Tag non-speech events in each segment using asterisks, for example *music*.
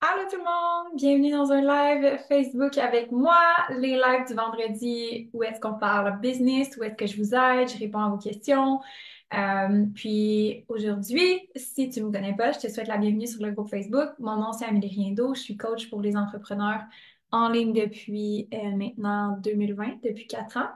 Allô tout le monde, bienvenue dans un live Facebook avec moi, les lives du vendredi où est-ce qu'on parle business, où est-ce que je vous aide, je réponds à vos questions. Euh, puis aujourd'hui, si tu ne me connais pas, je te souhaite la bienvenue sur le groupe Facebook. Mon nom c'est Amélie Riendo, je suis coach pour les entrepreneurs en ligne depuis euh, maintenant 2020, depuis quatre ans.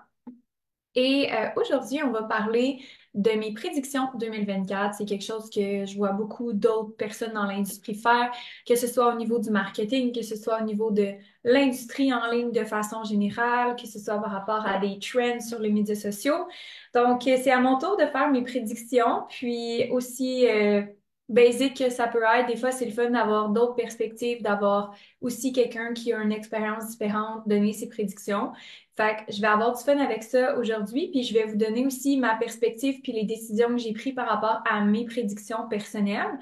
Et euh, aujourd'hui, on va parler de mes prédictions 2024. C'est quelque chose que je vois beaucoup d'autres personnes dans l'industrie faire, que ce soit au niveau du marketing, que ce soit au niveau de l'industrie en ligne de façon générale, que ce soit par rapport à des trends sur les médias sociaux. Donc, euh, c'est à mon tour de faire mes prédictions, puis aussi... Euh, basic que ça peut être. Des fois, c'est le fun d'avoir d'autres perspectives, d'avoir aussi quelqu'un qui a une expérience différente, donner ses prédictions. Fait que je vais avoir du fun avec ça aujourd'hui, puis je vais vous donner aussi ma perspective puis les décisions que j'ai prises par rapport à mes prédictions personnelles.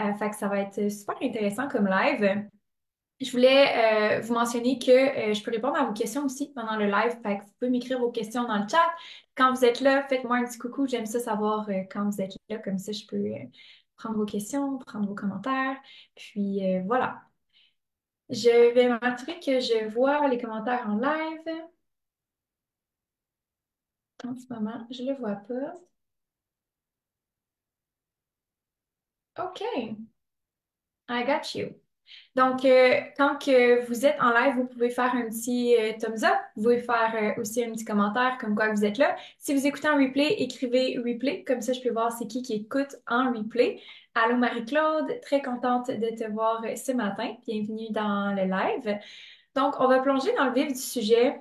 Euh, fait que ça va être super intéressant comme live. Je voulais euh, vous mentionner que euh, je peux répondre à vos questions aussi pendant le live. Fait que vous pouvez m'écrire vos questions dans le chat. Quand vous êtes là, faites-moi un petit coucou. J'aime ça savoir quand vous êtes là. Comme ça, je peux prendre vos questions, prendre vos commentaires. Puis voilà. Je vais m'assurer que je vois les commentaires en live. En ce moment, je ne le vois pas. OK. I got you. Donc, euh, quand que vous êtes en live, vous pouvez faire un petit euh, thumbs up. Vous pouvez faire euh, aussi un petit commentaire comme quoi vous êtes là. Si vous écoutez en replay, écrivez replay. Comme ça, je peux voir c'est qui qui écoute en replay. Allô Marie-Claude, très contente de te voir ce matin. Bienvenue dans le live. Donc, on va plonger dans le vif du sujet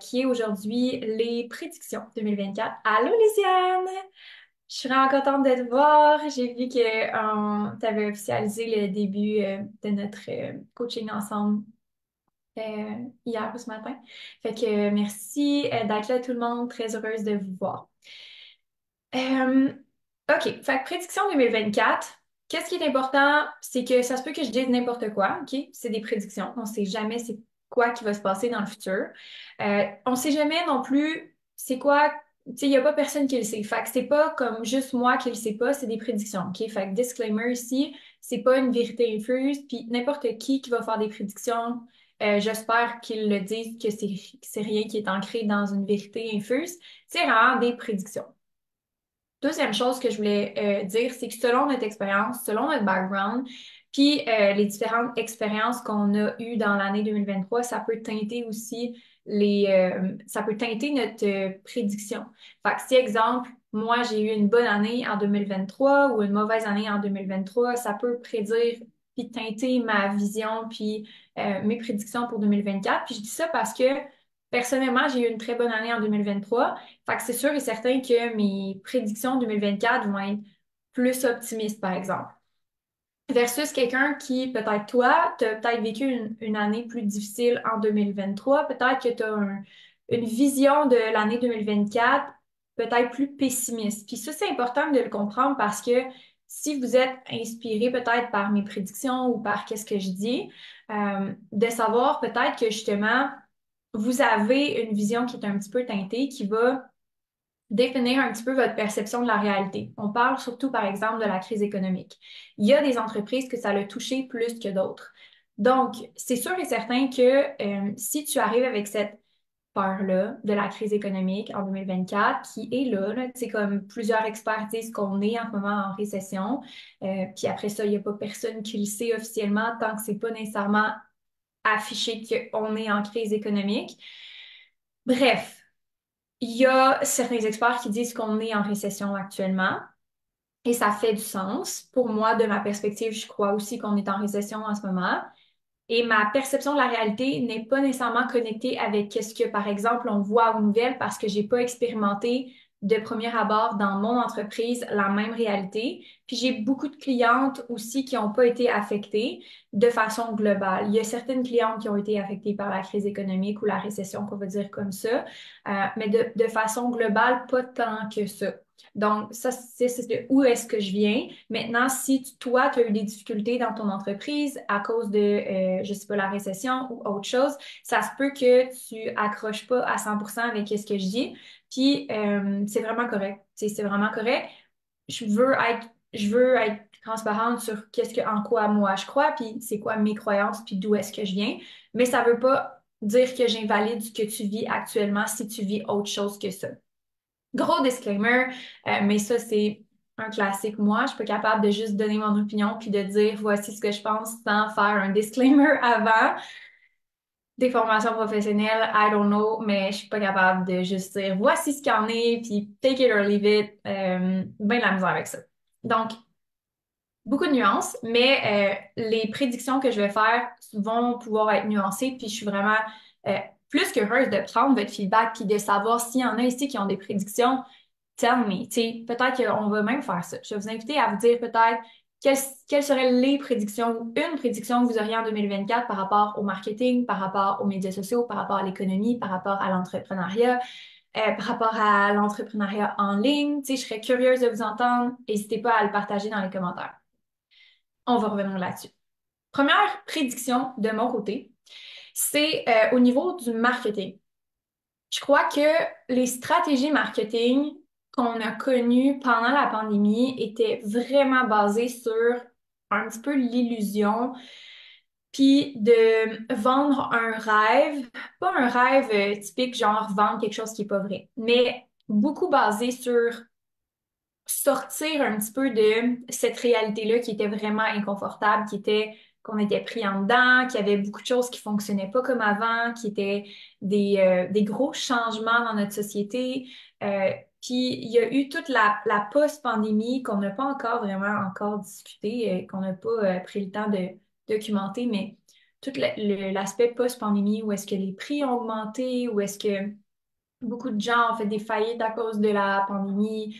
qui est aujourd'hui les prédictions 2024. Allô Lisiane! Je suis vraiment contente de te voir. J'ai vu que tu avais officialisé le début euh, de notre euh, coaching ensemble euh, hier ou ce matin. Fait que merci d'être là tout le monde. Très heureuse de vous voir. OK. Fait que prédiction 2024. Qu'est-ce qui est important? C'est que ça se peut que je dise n'importe quoi. OK? C'est des prédictions. On ne sait jamais c'est quoi qui va se passer dans le futur. on ne sait jamais non plus c'est quoi il n'y a pas personne qui le sait. Fait que c'est pas comme juste moi qui le sais pas, c'est des prédictions. Fait que disclaimer ici, c'est pas une vérité infuse. Puis n'importe qui qui va faire des prédictions, euh, j'espère qu'ils le disent que c'est rien qui est ancré dans une vérité infuse. C'est vraiment des prédictions. Deuxième chose que je voulais euh, dire, c'est que selon notre expérience, selon notre background, puis euh, les différentes expériences qu'on a eues dans l'année 2023, ça peut teinter aussi euh, ça peut teinter notre euh, prédiction. Fait que si, exemple, moi, j'ai eu une bonne année en 2023 ou une mauvaise année en 2023, ça peut prédire puis teinter ma vision puis euh, mes prédictions pour 2024. Puis je dis ça parce que personnellement, j'ai eu une très bonne année en 2023. Fait que c'est sûr et certain que mes prédictions 2024 vont être plus optimistes, par exemple versus quelqu'un qui, peut-être toi, tu as peut-être vécu une, année plus difficile en 2023, peut-être que tu as une vision de l'année 2024 peut-être plus pessimiste. Puis ça, c'est important de le comprendre parce que si vous êtes inspiré peut-être par mes prédictions ou par qu'est-ce que je dis, euh, de savoir peut-être que justement, vous avez une vision qui est un petit peu teintée, qui va définir un petit peu votre perception de la réalité. On parle surtout, par exemple, de la crise économique. Il y a des entreprises que ça l'a touché plus que d'autres. Donc, c'est sûr et certain que euh, si tu arrives avec cette peur-là de la crise économique en 2024, qui est là, c'est comme plusieurs experts disent qu'on est en ce moment en récession, euh, puis après ça, il n'y a pas personne qui le sait officiellement tant que c'est pas nécessairement affiché qu'on est en crise économique. Bref, il y a certains experts qui disent qu'on est en récession actuellement. Et ça fait du sens. Pour moi, de ma perspective, je crois aussi qu'on est en récession en ce moment. Et ma perception de la réalité n'est pas nécessairement connectée avec ce que, par exemple, on voit aux nouvelles parce que j'ai pas expérimenté de premier abord dans mon entreprise la même réalité. Puis j'ai beaucoup de clientes aussi qui n'ont pas été affectées de façon globale. Il y a certaines clientes qui ont été affectées par la crise économique ou la récession, qu'on va dire comme ça, euh, mais de, de façon globale, pas tant que ça. Donc, ça, c'est où est-ce que je viens. Maintenant, si toi, tu as eu des difficultés dans ton entreprise à cause de, euh, je sais pas, la récession ou autre chose, ça se peut que tu accroches pas à 100% avec ce que je dis. Puis, euh, c'est vraiment correct. C'est vraiment correct. Je veux être je veux être transparente sur qu'est-ce que, en quoi moi je crois, puis c'est quoi mes croyances, puis d'où est-ce que je viens. Mais ça veut pas dire que j'invalide ce que tu vis actuellement si tu vis autre chose que ça. Gros disclaimer, euh, mais ça, c'est un classique. Moi, je suis pas capable de juste donner mon opinion puis de dire voici ce que je pense sans faire un disclaimer *laughs* avant. Des formations professionnelles, I don't know, mais je suis pas capable de juste dire voici ce qu'il y en est puis take it or leave it. Ben la misère avec ça. Donc, beaucoup de nuances, mais euh, les prédictions que je vais faire vont pouvoir être nuancées, puis je suis vraiment plus qu'heureuse de prendre votre feedback puis de savoir s'il y en a ici qui ont des prédictions. Tell me, peut-être qu'on va même faire ça. Je vais vous inviter à vous dire peut-être quelles, seraient les prédictions, une prédiction que vous auriez en 2024 par rapport au marketing, par rapport aux médias sociaux, par rapport à l'économie, par rapport à l'entrepreneuriat, euh, par rapport à l'entrepreneuriat en ligne. je serais curieuse de vous entendre. N'hésitez pas à le partager dans les commentaires. On va revenir là-dessus. Première prédiction de mon côté, c'est euh, au niveau du marketing. Je crois que les stratégies marketing qu'on a connues pendant la pandémie étaient vraiment basées sur un petit peu l'illusion, puis de vendre un rêve, pas un rêve euh, typique genre vendre quelque chose qui n'est pas vrai, mais beaucoup basé sur sortir un petit peu de cette réalité-là qui était vraiment inconfortable, qui était qu'on était pris en dedans, qu'il y avait beaucoup de choses qui fonctionnaient pas comme avant, qui étaient des, euh, des gros changements dans notre société. Euh, puis il y a eu toute la, la post-pandémie qu'on n'a pas encore vraiment encore discuté, euh, qu'on n'a pas pris le temps de documenter, mais tout l'aspect post-pandémie, où est-ce que les prix ont augmenté, où est-ce que beaucoup de gens ont fait des faillites à cause de la pandémie,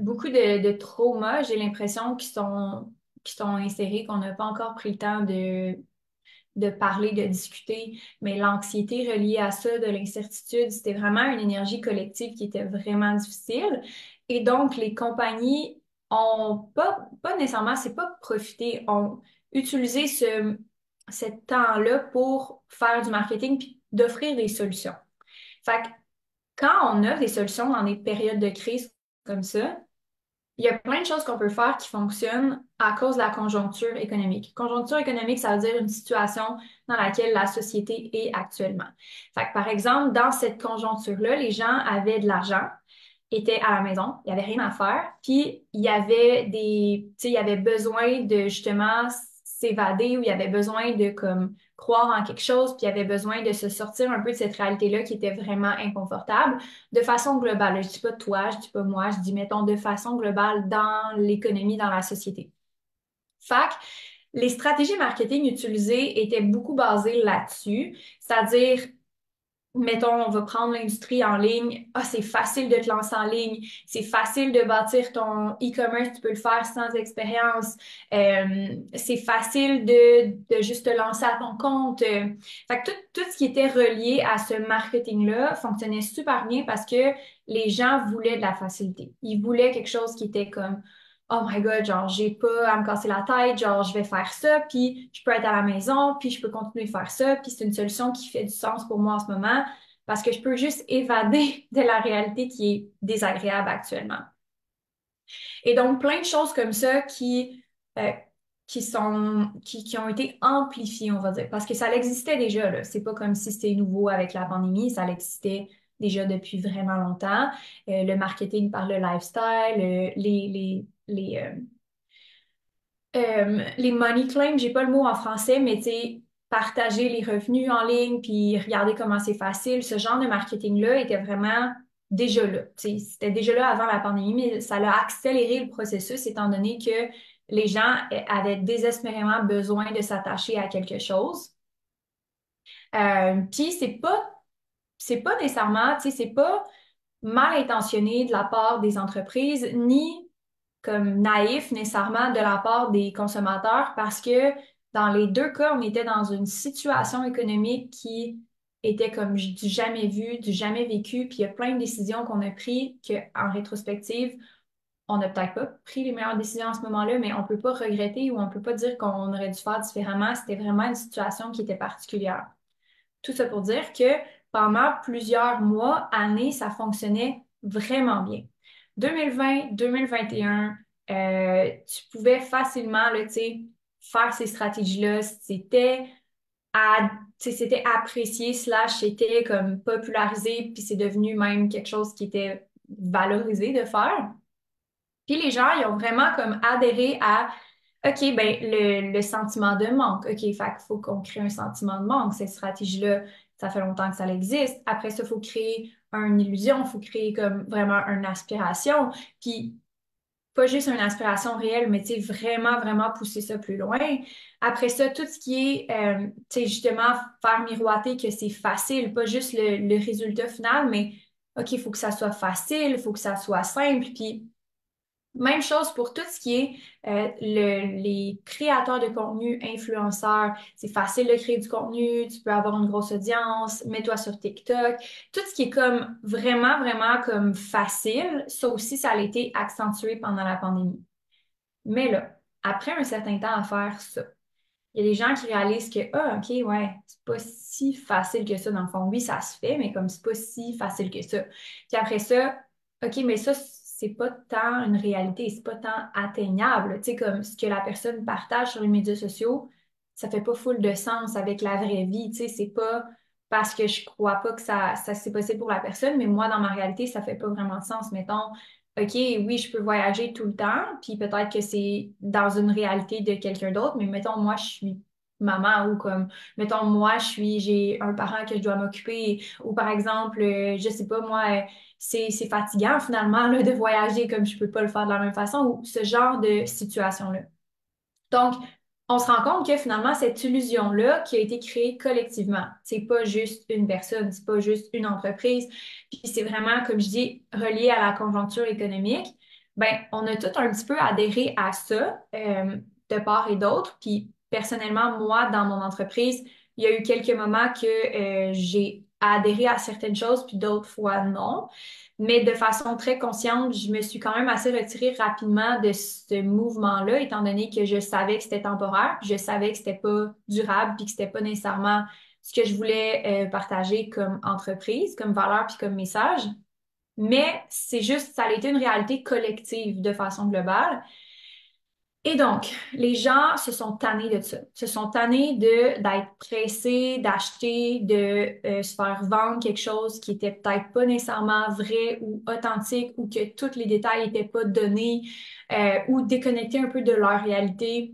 beaucoup de, de traumas, j'ai l'impression, qui sont qui sont insérés, qu'on n'a pas encore pris le temps de, parler, de discuter. Mais l'anxiété reliée à ça, de l'incertitude, c'était vraiment une énergie collective qui était vraiment difficile. Et donc, les compagnies ont pas, pas nécessairement, c'est pas profité, ont utilisé ce, temps-là pour faire du marketing puis d'offrir des solutions. Fait que quand on a des solutions dans des périodes de crise comme ça, il y a plein de choses qu'on peut faire qui fonctionnent à cause de la conjoncture économique. Conjoncture économique, ça veut dire une situation dans laquelle la société est actuellement. Fait que, par exemple, dans cette conjoncture-là, les gens avaient de l'argent, étaient à la maison, il n'y avait rien à faire, puis il y avait des, tu sais, il y avait besoin de justement s'évader ou il y avait besoin de comme croire en quelque chose, puis il y avait besoin de se sortir un peu de cette réalité-là qui était vraiment inconfortable de façon globale. Je dis pas toi, je dis pas moi, je dis mettons de façon globale dans l'économie, dans la société. Fac, les stratégies marketing utilisées étaient beaucoup basées là-dessus, c'est-à-dire mettons, on va prendre l'industrie en ligne. Ah, c'est facile de te lancer en ligne. C'est facile de bâtir ton e-commerce. Tu peux le faire sans expérience. Euh, c'est facile de, de juste te lancer à ton compte. fait que tout, tout ce qui était relié à ce marketing-là fonctionnait super bien parce que les gens voulaient de la facilité. Ils voulaient quelque chose qui était comme Oh my God, genre, j'ai pas à me casser la tête, genre, je vais faire ça, puis je peux être à la maison, puis je peux continuer de faire ça, puis c'est une solution qui fait du sens pour moi en ce moment parce que je peux juste évader *laughs* de la réalité qui est désagréable actuellement. Et donc, plein de choses comme ça qui, euh, qui, sont, qui, qui, ont été amplifiées, on va dire, parce que ça existait déjà, là. C'est pas comme si c'était nouveau avec la pandémie, ça existait déjà depuis vraiment longtemps. Euh, le marketing par le lifestyle, euh, les, les les, euh, euh, les money claims, j'ai pas le mot en français, mais tu partager les revenus en ligne, puis regarder comment c'est facile, ce genre de marketing-là était vraiment déjà là. C'était déjà là avant la pandémie, mais ça a accéléré le processus étant donné que les gens avaient désespérément besoin de s'attacher à quelque chose. Euh, puis c'est pas c'est pas nécessairement, tu sais, c'est pas mal intentionné de la part des entreprises, ni comme naïf nécessairement de la part des consommateurs parce que dans les deux cas, on était dans une situation économique qui était comme du jamais vu, du jamais vécu, puis il y a plein de décisions qu'on a prises qu'en rétrospective, on n'a peut-être pas pris les meilleures décisions à ce moment-là, mais on ne peut pas regretter ou on ne peut pas dire qu'on aurait dû faire différemment. C'était vraiment une situation qui était particulière. Tout ça pour dire que pendant plusieurs mois, années, ça fonctionnait vraiment bien. 2020, 2021, euh, tu pouvais facilement, faire ces stratégies-là. C'était c'était apprécié, slash, c'était comme popularisé, puis c'est devenu même quelque chose qui était valorisé de faire. Puis les gens, ils ont vraiment comme adhéré à OK, ben le, sentiment de manque. OK, fait faut qu'on crée un sentiment de manque. Cette stratégie-là, ça fait longtemps que ça existe. Après ça, il faut créer une illusion, il faut créer comme vraiment une aspiration. Puis pas juste une aspiration réelle, mais vraiment, vraiment pousser ça plus loin. Après ça, tout ce qui est, euh, justement, faire miroiter que c'est facile, pas juste le, le résultat final, mais OK, il faut que ça soit facile, il faut que ça soit simple. Puis même chose pour tout ce qui est euh, les créateurs de contenu, influenceurs. C'est facile de créer du contenu, tu peux avoir une grosse audience, mets-toi sur TikTok. Tout ce qui est comme vraiment, vraiment comme facile, ça aussi, ça a été accentué pendant la pandémie. Mais là, après un certain temps à faire ça, il y a des gens qui réalisent que, ah, OK, ouais, c'est pas si facile que ça dans le fond. Oui, ça se fait, mais comme c'est pas si facile que ça. Puis après ça, OK, mais ça, c'est pas tant une réalité, c'est pas tant atteignable. Tu sais, comme ce que la personne partage sur les médias sociaux, ça fait pas full de sens avec la vraie vie. Tu sais, c'est pas parce que je crois pas que ça, ça c'est possible pour la personne, mais moi, dans ma réalité, ça fait pas vraiment de sens. Mettons, OK, oui, je peux voyager tout le temps, puis peut-être que c'est dans une réalité de quelqu'un d'autre, mais mettons, moi, je suis maman ou comme, mettons, moi, je suis, j'ai un parent que je dois m'occuper ou par exemple, euh, je sais pas, moi, c'est, fatigant finalement là, de voyager comme je peux pas le faire de la même façon ou ce genre de situation-là. Donc, on se rend compte que finalement, cette illusion-là qui a été créée collectivement, c'est pas juste une personne, c'est pas juste une entreprise, puis c'est vraiment, comme je dis, relié à la conjoncture économique, ben, on a tout un petit peu adhéré à ça, euh, de part et d'autre, puis personnellement, moi, dans mon entreprise, il y a eu quelques moments que euh, j'ai adhéré à certaines choses, puis d'autres fois non. Mais de façon très consciente, je me suis quand même assez retirée rapidement de ce mouvement-là, étant donné que je savais que c'était temporaire, je savais que c'était pas durable, puis que c'était pas nécessairement ce que je voulais euh, partager comme entreprise, comme valeur, puis comme message. Mais c'est juste, ça a été une réalité collective de façon globale. Et donc, les gens se sont tannés de ça, se sont tannés d'être pressés, d'acheter, de euh, se faire vendre quelque chose qui était peut-être pas nécessairement vrai ou authentique ou que tous les détails n'étaient pas donnés euh, ou déconnectés un peu de leur réalité.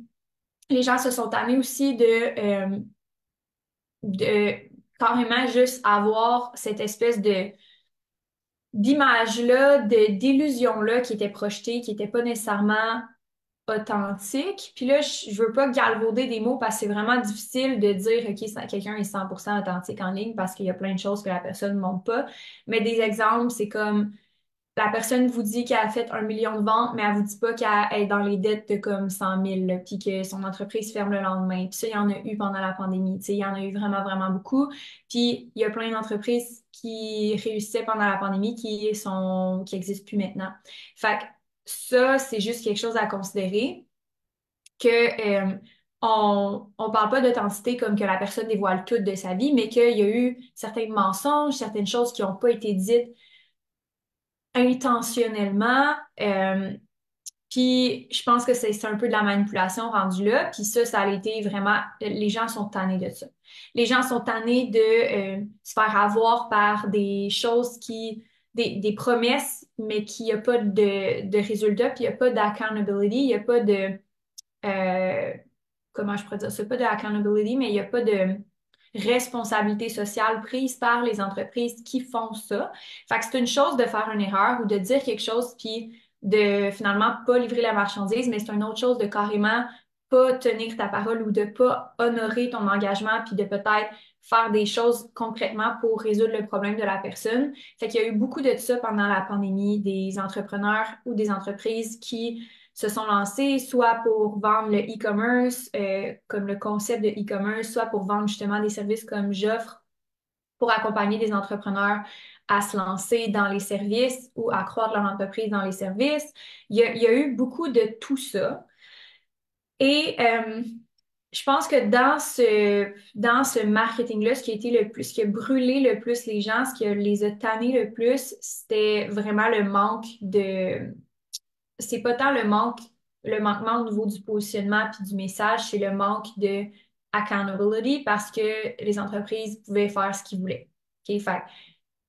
Les gens se sont tannés aussi de, euh, de carrément juste avoir cette espèce de d'image-là, d'illusion-là qui était projetée, qui n'était pas nécessairement authentique. Puis là, je, veux pas galvauder des mots parce que c'est vraiment difficile de dire, OK, quelqu'un est 100% authentique en ligne parce qu'il y a plein de choses que la personne ne montre pas. Mais des exemples, c'est comme la personne vous dit qu'elle a fait un million de ventes, mais elle vous dit pas qu'elle est dans les dettes de comme 100 000, puis que son entreprise ferme le lendemain. Puis ça, il y en a eu pendant la pandémie. Il y en a eu vraiment, vraiment beaucoup. Puis il y a plein d'entreprises qui réussissaient pendant la pandémie qui sont plus maintenant. Fait que ça, c'est juste quelque chose à considérer, que euh, on ne parle pas d'authenticité comme que la personne dévoile tout de sa vie, mais qu'il y a eu certains mensonges, certaines choses qui n'ont pas été dites intentionnellement. Euh, puis je pense que c'est un peu de la manipulation rendue là. Puis ça, ça a été vraiment... Les gens sont tannés de ça. Les gens sont tannés de euh, se faire avoir par des choses qui des, promesses, mais qu'il n'y a pas de, de résultats, puis il n'y a pas d'accountability, il n'y a pas de. Euh, comment je pourrais dire ça? Pas de accountability, mais il n'y a pas de responsabilité sociale prise par les entreprises qui font ça. Fait que c'est une chose de faire une erreur ou de dire quelque chose puis de finalement pas livrer la marchandise, mais c'est une autre chose de carrément pas tenir ta parole ou de pas honorer ton engagement puis de peut-être faire des choses concrètement pour résoudre le problème de la personne. Fait qu'il y a eu beaucoup de ça pendant la pandémie, des entrepreneurs ou des entreprises qui se sont lancés soit pour vendre le e-commerce, euh, comme le concept de e-commerce, soit pour vendre justement des services comme j'offre pour accompagner des entrepreneurs à se lancer dans les services ou à croître leur entreprise dans les services. Il y a, eu beaucoup de tout ça. Et euh, je pense que dans ce, dans ce marketing-là, ce qui a été le plus, ce qui a brûlé le plus les gens, ce qui les a tannés le plus, c'était vraiment le manque de, c'est pas tant le manque, le manquement au niveau du positionnement puis du message, c'est le manque de accountability parce que les entreprises pouvaient faire ce qu'ils voulaient. OK? Fait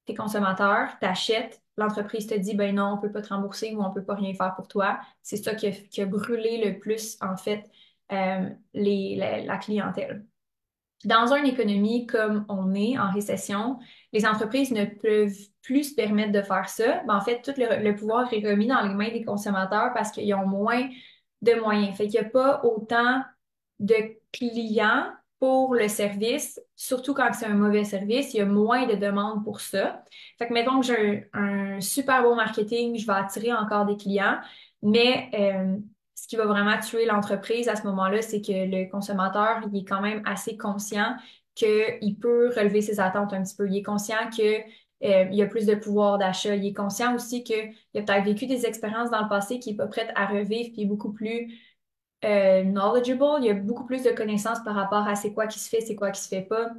t'es consommateur, t'achètes, l'entreprise te dit, ben non, on peut pas te rembourser ou on peut pas rien faire pour toi. C'est ça qui a, qui a brûlé le plus, en fait, euh, la, clientèle. Dans une économie comme on est en récession, les entreprises ne peuvent plus se permettre de faire ça. Ben, en fait, tout le, pouvoir est remis dans les mains des consommateurs parce qu'ils ont moins de moyens. Fait qu'il n'y a pas autant de clients pour le service, surtout quand c'est un mauvais service, il y a moins de demandes pour ça. Fait que mettons que j'ai un, super bon marketing, je vais attirer encore des clients, mais euh, ce qui va vraiment tuer l'entreprise à ce moment-là, c'est que le consommateur, il est quand même assez conscient qu'il peut relever ses attentes un petit peu. Il est conscient que euh, il y a plus de pouvoir d'achat. Il est conscient aussi qu'il a peut-être vécu des expériences dans le passé qu'il n'est pas prêt à revivre, puis il est beaucoup plus euh, knowledgeable. Il y a beaucoup plus de connaissances par rapport à c'est quoi qui se fait, c'est quoi qui se fait pas,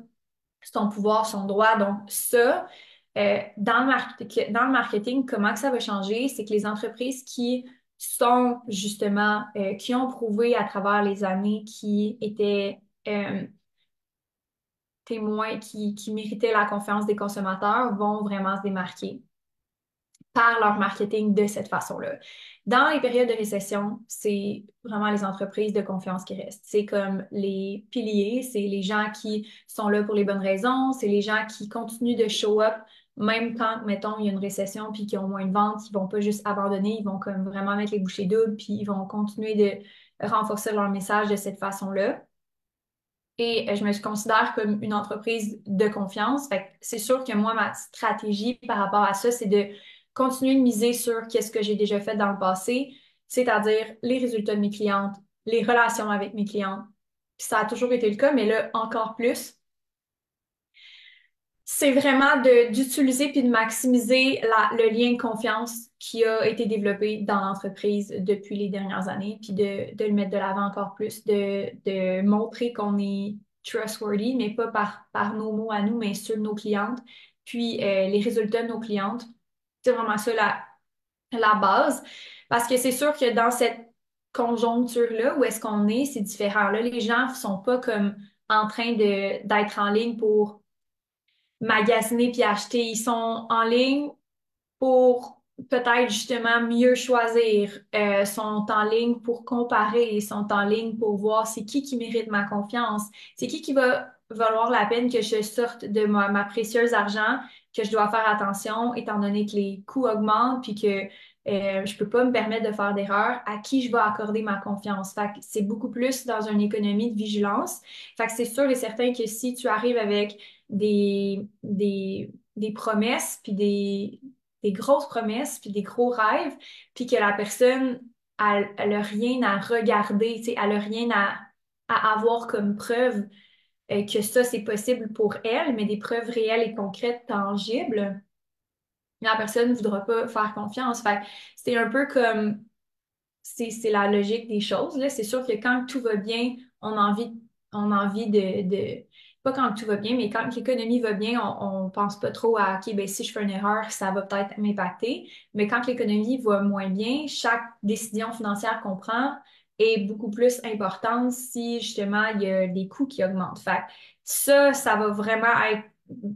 son pouvoir, son droit. Donc, ça, euh, dans, le dans le marketing, comment que ça va changer? C'est que les entreprises qui sont justement, euh, qui ont prouvé à travers les années qui étaient euh, témoins, qui, qui méritaient la confiance des consommateurs, vont vraiment se démarquer par leur marketing de cette façon-là. Dans les périodes de récession, c'est vraiment les entreprises de confiance qui restent. C'est comme les piliers, c'est les gens qui sont là pour les bonnes raisons, c'est les gens qui continuent de show up même quand, mettons, il y a une récession puis qu'ils ont moins de ventes, ils vont pas juste abandonner, ils vont vraiment mettre les bouchées doubles puis ils vont continuer de renforcer leur message de cette façon-là. Et euh, je me considère comme une entreprise de confiance. Fait c'est sûr que moi, ma stratégie par rapport à ça, c'est de continuer de miser sur qu'est-ce que j'ai déjà fait dans le passé, c'est-à-dire les résultats de mes clientes, les relations avec mes clientes. Puis ça a toujours été le cas, mais là, encore plus c'est vraiment d'utiliser puis de maximiser le lien de confiance qui a été développé dans l'entreprise depuis les dernières années, puis de, de le mettre de l'avant encore plus, de, de montrer qu'on est trustworthy, mais pas par, par nos mots à nous, mais sur nos clientes, puis euh, les résultats de nos clientes. C'est vraiment ça la, la base. Parce que c'est sûr que dans cette conjoncture-là, où est-ce qu'on est, c'est différent. Là, les gens ne sont pas comme en train d'être en ligne pour magasiner puis acheter. Ils sont en ligne pour peut-être justement mieux choisir, euh, sont en ligne pour comparer, sont en ligne pour voir c'est qui qui mérite ma confiance, c'est qui qui va valoir la peine que je sorte de ma, ma précieuse argent, que je dois faire attention étant donné que les coûts augmentent puis que euh, je peux pas me permettre de faire d'erreurs, à qui je vais accorder ma confiance. Fait c'est beaucoup plus dans une économie de vigilance. Fait que c'est sûr et certain que si tu arrives avec des, des, promesses, puis des, des grosses promesses, puis des gros rêves, puis que la personne, elle n'a rien à regarder, elle n'a rien à, à avoir comme preuve euh, que ça, c'est possible pour elle, mais des preuves réelles et concrètes, tangibles, la personne ne voudra pas faire confiance. Fait c'est un peu comme, c'est la logique des choses. C'est sûr que quand tout va bien, on a envie, on a envie de pas quand tout va bien, mais quand l'économie va bien, on, ne pense pas trop à OK, ben si je fais une erreur, ça va peut-être m'impacter. Mais quand l'économie va moins bien, chaque décision financière qu'on prend est beaucoup plus importante si justement il y a des coûts qui augmentent. Ça, ça va vraiment être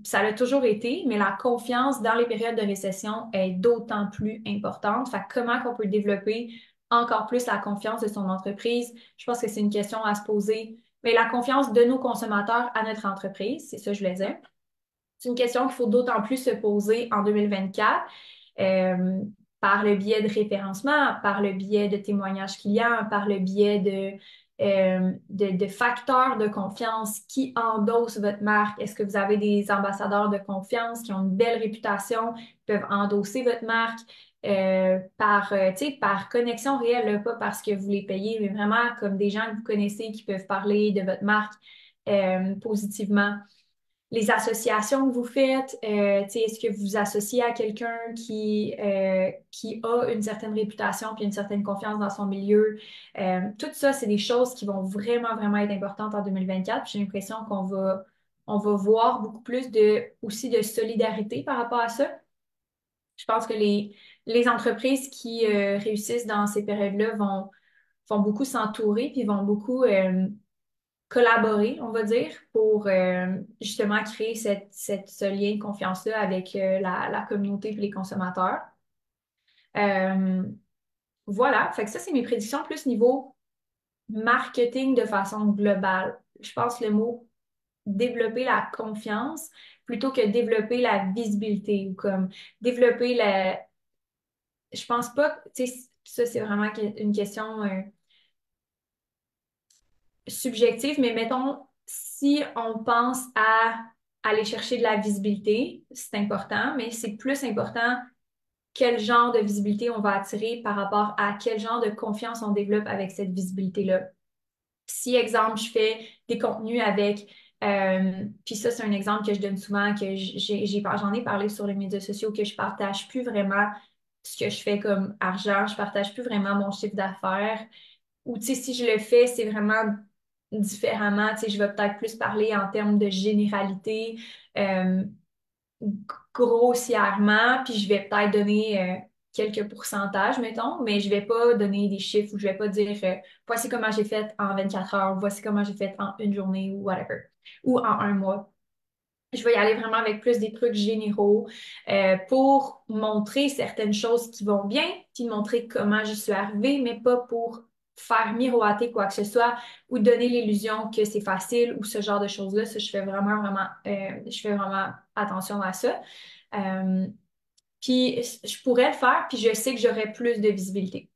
ça l'a toujours été, mais la confiance dans les périodes de récession est d'autant plus importante. Fait comment qu'on peut développer encore plus la confiance de son entreprise? Je pense que c'est une question à se poser mais la confiance de nos consommateurs à notre entreprise, c'est ça que je voulais dire. C'est une question qu'il faut d'autant plus se poser en 2024 euh, par le biais de référencement, par le biais de témoignages clients, par le biais de, euh, de, de, facteurs de confiance qui endossent votre marque. Est-ce que vous avez des ambassadeurs de confiance qui ont une belle réputation, qui peuvent endosser votre marque? Euh, par, euh, par connexion réelle, pas parce que vous les payez, mais vraiment comme des gens que vous connaissez qui peuvent parler de votre marque euh, positivement. Les associations que vous faites, est-ce que vous vous associez à quelqu'un qui, qui a une certaine réputation puis une certaine confiance dans son milieu? tout ça, c'est des choses qui vont vraiment, vraiment être importantes en 2024. J'ai l'impression qu'on va, on va voir beaucoup plus de, aussi de solidarité par rapport à ça. Je pense que les, les entreprises qui euh, réussissent dans ces périodes-là vont, vont beaucoup s'entourer, puis vont beaucoup euh, collaborer, on va dire, pour euh, justement créer cette, ce lien de confiance-là avec la, la, communauté et les consommateurs. voilà, fait que ça, c'est mes prédictions plus niveau marketing de façon globale. Je pense le mot développer la confiance plutôt que développer la visibilité ou comme développer la. Je pense pas, tu sais, ça c'est vraiment une question euh, subjective, mais mettons, si on pense à aller chercher de la visibilité, c'est important, mais c'est plus important quel genre de visibilité on va attirer par rapport à quel genre de confiance on développe avec cette visibilité-là. Si, exemple, je fais des contenus avec euh, puis ça, c'est un exemple que je donne souvent, que j'en ai parlé sur les médias sociaux, que je partage plus vraiment ce que je fais comme argent, je partage plus vraiment mon chiffre d'affaires. Ou si je le fais, c'est vraiment différemment. Tu sais, je vais peut-être plus parler en termes de généralité, euh, grossièrement, puis je vais peut-être donner euh, quelques pourcentages, mettons, mais je vais pas donner des chiffres ou je vais pas dire voici comment j'ai fait en 24 heures, voici comment j'ai fait en une journée ou whatever ou en un mois. Je vais y aller vraiment avec plus des trucs généraux euh, pour montrer certaines choses qui vont bien, puis montrer comment je suis arrivée, mais pas pour faire miroiter quoi que ce soit ou donner l'illusion que c'est facile ou ce genre de choses-là. Ça, je fais vraiment, vraiment, euh, je fais vraiment attention à ça. Euh, puis je pourrais le faire, puis je sais que j'aurai plus de visibilité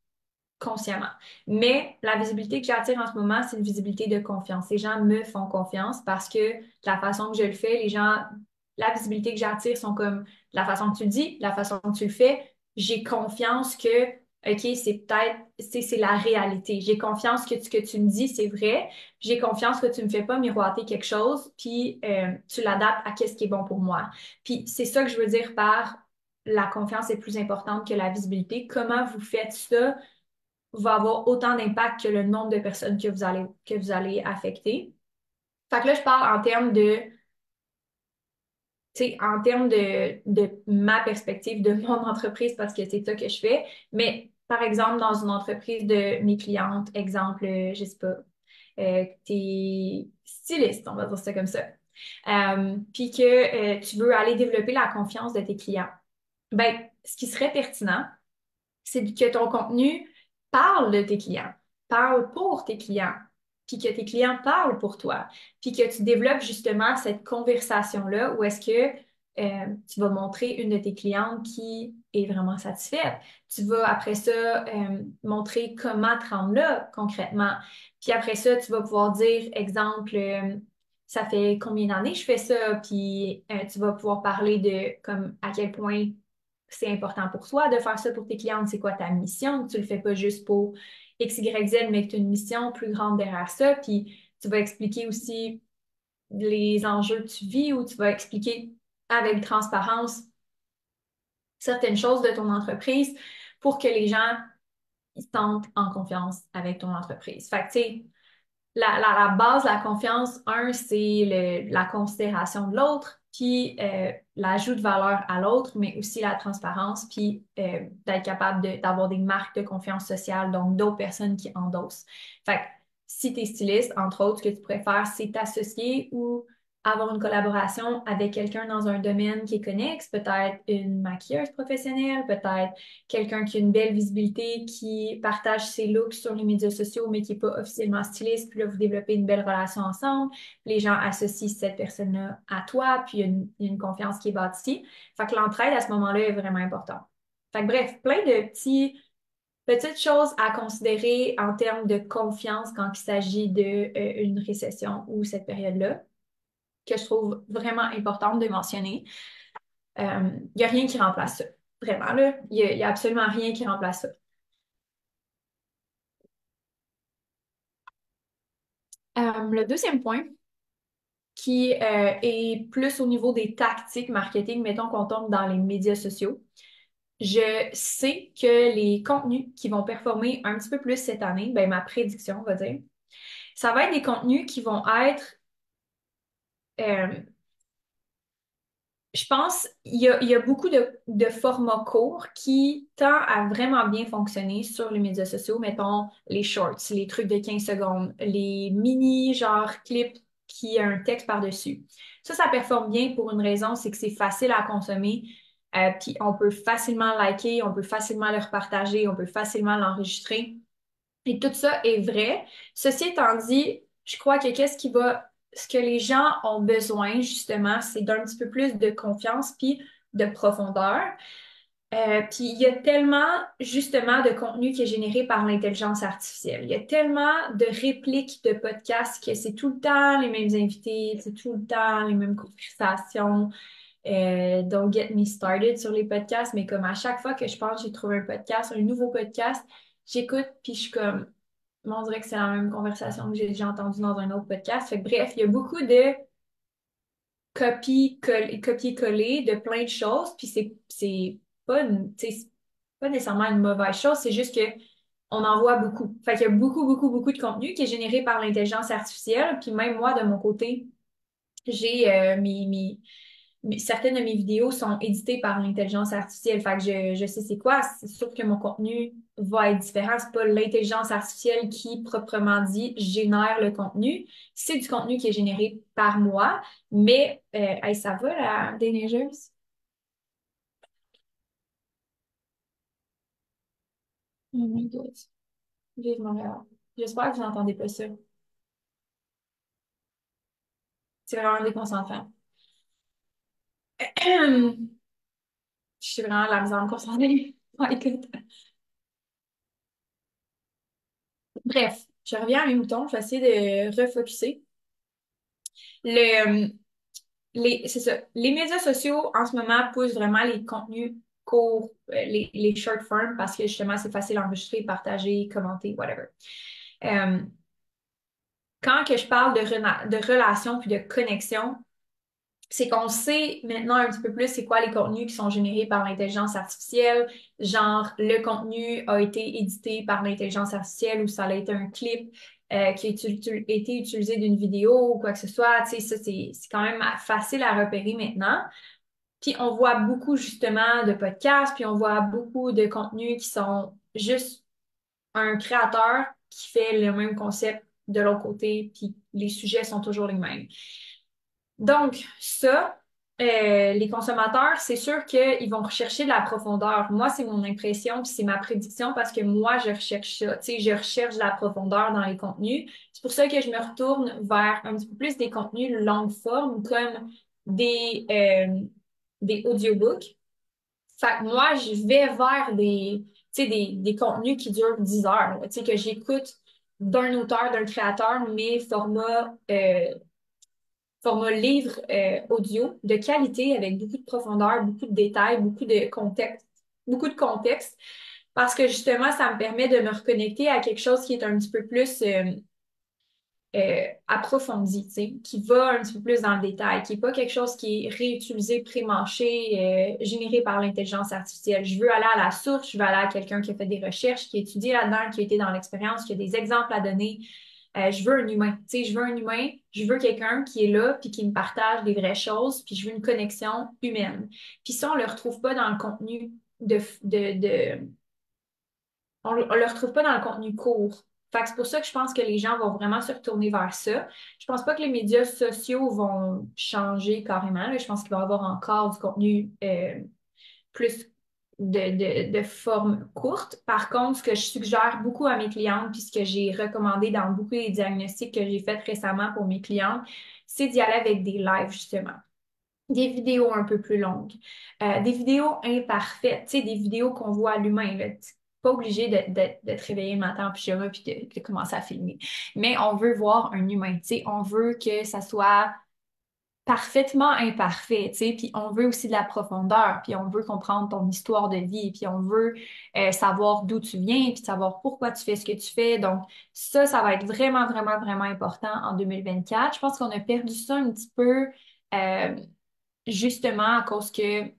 consciemment. Mais la visibilité que j'attire en ce moment, c'est une visibilité de confiance. Les gens me font confiance parce que la façon que je le fais, les gens, la visibilité que j'attire sont comme la façon que tu le dis, la façon que tu le fais. J'ai confiance que, OK, c'est peut-être, c'est la réalité. J'ai confiance que ce que tu me dis, c'est vrai. J'ai confiance que tu ne me fais pas miroiter quelque chose, puis euh, tu l'adaptes à ce qui est bon pour moi. Puis c'est ça que je veux dire par la confiance est plus importante que la visibilité. Comment vous faites ça va avoir autant d'impact que le nombre de personnes que vous allez, que vous allez affecter. Fait que là, je parle en termes de, en termes de, de ma perspective, de *laughs* mon entreprise, parce que c'est ça que je fais. Mais par exemple, dans une entreprise de mes clientes, exemple, je sais pas, euh, t'es styliste, on va dire ça comme ça. Euh, puis que euh, tu veux aller développer la confiance de tes clients. Ben, ce qui serait pertinent, c'est que ton contenu parle de tes clients, parle pour tes clients, puis que tes clients parlent pour toi, puis que tu développes justement cette conversation-là où est-ce que euh, tu vas montrer une de tes clientes qui est vraiment satisfaite. Tu vas après ça euh, montrer comment te rendre là concrètement. Puis après ça, tu vas pouvoir dire, exemple, euh, ça fait combien d'années je fais ça, puis tu vas pouvoir parler de comme à quel point c'est important pour toi de faire ça pour tes clientes, c'est quoi ta mission, tu le fais pas juste pour X, Y, Z, mais que tu as une mission plus grande derrière ça, puis tu vas expliquer aussi les enjeux que tu vis ou tu vas expliquer avec transparence certaines choses de ton entreprise pour que les gens ils sentent en confiance avec ton entreprise. Fait que, tu sais, la, la, base de la confiance, un, c'est la considération de l'autre, puis euh, l'ajout de valeur à l'autre, mais aussi la transparence, puis euh, d'être capable d'avoir des marques de confiance sociale, donc d'autres personnes qui endossent. Fait que si tu es styliste, entre autres, ce que tu pourrais c'est t'associer ou avoir une collaboration avec quelqu'un dans un domaine qui est connexe, peut-être une maquilleuse professionnelle, peut-être quelqu'un qui a une belle visibilité, qui partage ses looks sur les médias sociaux, mais qui n'est pas officiellement styliste, puis là, vous développez une belle relation ensemble, les gens associent cette personne-là à toi, puis il y, a une, confiance qui est bâtie. Fait que l'entraide, à ce moment-là, est vraiment important. Fait que bref, plein de petits petites choses à considérer en termes de confiance quand il s'agit d'une euh, récession ou cette période-là que je trouve vraiment importante de mentionner. Il euh, n'y a rien qui remplace ça. Vraiment, là, il n'y a, absolument rien qui remplace ça. Euh, le deuxième point, qui euh, est plus au niveau des tactiques marketing, mettons qu'on tombe dans les médias sociaux. Je sais que les contenus qui vont performer un petit peu plus cette année, ben, ma prédiction, on va dire, ça va être des contenus qui vont être euh, je pense qu'il y a, beaucoup de, formats courts qui tendent à vraiment bien fonctionner sur les médias sociaux. Mettons les shorts, les trucs de 15 secondes, les mini, genre clips qui a un texte par-dessus. Ça, ça performe bien pour une raison, c'est que c'est facile à consommer. Euh, puis on peut facilement liker, on peut facilement le repartager, on peut facilement l'enregistrer. Et tout ça est vrai. Ceci étant dit, je crois que qu'est-ce qui va ce que les gens ont besoin, justement, c'est d'un petit peu plus de confiance puis de profondeur. Euh, puis il y a tellement, justement, de contenu qui est généré par l'intelligence artificielle. Il y a tellement de répliques de podcasts que c'est tout le temps les mêmes invités, c'est tout le temps les mêmes conversations. Euh, don't get me started sur les podcasts, mais comme à chaque fois que je pense j'ai trouvé un podcast, un nouveau podcast, j'écoute, puis je suis comme, on dirait que c'est la même conversation que j'ai déjà entendue dans un autre podcast. Fait bref, il y a beaucoup de copier-coller de plein de choses, puis c'est, c'est pas, pas nécessairement une mauvaise chose, c'est juste que on en voit beaucoup. Fait qu'il y a beaucoup, beaucoup, beaucoup de contenu qui est généré par l'intelligence artificielle, puis même moi, de mon côté, j'ai euh, mes, certaines de mes vidéos sont éditées par l'intelligence artificielle. Fait que je, je sais c'est quoi. C'est sûr que mon contenu va être différent. C'est pas l'intelligence artificielle qui, proprement dit, génère le contenu. C'est du contenu qui est généré par moi. Mais, euh, ça va, la déneigeuse? Oh my God. Vive Montréal. J'espère que vous n'entendez pas ça. C'est vraiment déconcentrant. Je suis vraiment la misère à. *laughs* Bref, je reviens à mes moutons. Je vais essayer de refocuser. Le, les, c'est ça. Les médias sociaux, en ce moment, poussent vraiment les contenus courts, euh, les, les short form, parce que justement, c'est facile à enregistrer, partager, commenter, whatever. Euh, quand que je parle de, de relation puis de connexion, c'est qu'on sait maintenant un petit peu plus c'est quoi les contenus qui sont générés par l'intelligence artificielle. Genre, le contenu a été édité par l'intelligence artificielle ou ça a été un clip euh, qui a été utilisé d'une vidéo ou quoi que ce soit. Tu sais, ça, c'est quand même facile à repérer maintenant. Puis on voit beaucoup justement de podcasts, puis on voit beaucoup de contenus qui sont juste un créateur qui fait le même concept de l'autre côté, puis les sujets sont toujours les mêmes. Donc, ça, euh, les consommateurs, c'est sûr qu'ils vont rechercher de la profondeur. Moi, c'est mon impression, puis c'est ma prédiction parce que moi, je recherche ça. Tu sais, je recherche de la profondeur dans les contenus. C'est pour ça que je me retourne vers un petit peu plus des contenus longue forme, comme des, euh, des audiobooks. Fait que moi, je vais vers des, des, des contenus qui durent 10 heures, sais, que j'écoute d'un auteur, d'un créateur, mais format euh, format livre euh, audio de qualité avec beaucoup de profondeur, beaucoup de détails, beaucoup de contexte, beaucoup de contexte, parce que justement, ça me permet de me reconnecter à quelque chose qui est un petit peu plus euh, euh, approfondi, qui va un petit peu plus dans le détail, qui n'est pas quelque chose qui est réutilisé, pré-mâché, généré par l'intelligence artificielle. Je veux aller à la source, je veux aller à quelqu'un qui a fait des recherches, qui a étudié là-dedans, qui a été dans l'expérience, qui a des exemples à donner, euh, je veux un humain. Tu je veux un humain, je veux quelqu'un qui est là puis qui me partage des vraies choses, puis je veux une connexion humaine. Puis ça, on ne le retrouve pas dans le contenu de, de, on, ne le retrouve pas dans le contenu court. Fait c'est pour ça que je pense que les gens vont vraiment se retourner vers ça. Je pense pas que les médias sociaux vont changer carrément. Je pense qu'il va y avoir encore du contenu euh, plus de, de, forme courte. Par contre, ce que je suggère beaucoup à mes clientes, puis ce que j'ai recommandé dans beaucoup des diagnostics que j'ai fait récemment pour mes clientes, c'est d'y aller avec des lives, justement. Des vidéos un peu plus longues, euh, des vidéos imparfaites, des vidéos qu'on voit à l'humain. Pas obligé de, de, de, te réveiller le matin en pyjama puis de, de, commencer à filmer. Mais on veut voir un humain, on veut que ça soit parfaitement imparfait, tu sais, puis on veut aussi de la profondeur, puis on veut comprendre ton histoire de vie, puis on veut euh, savoir d'où tu viens, puis savoir pourquoi tu fais ce que tu fais. Donc, ça, ça va être vraiment, vraiment, vraiment important en 2024. Je pense qu'on a perdu ça un petit peu, euh, justement, à cause que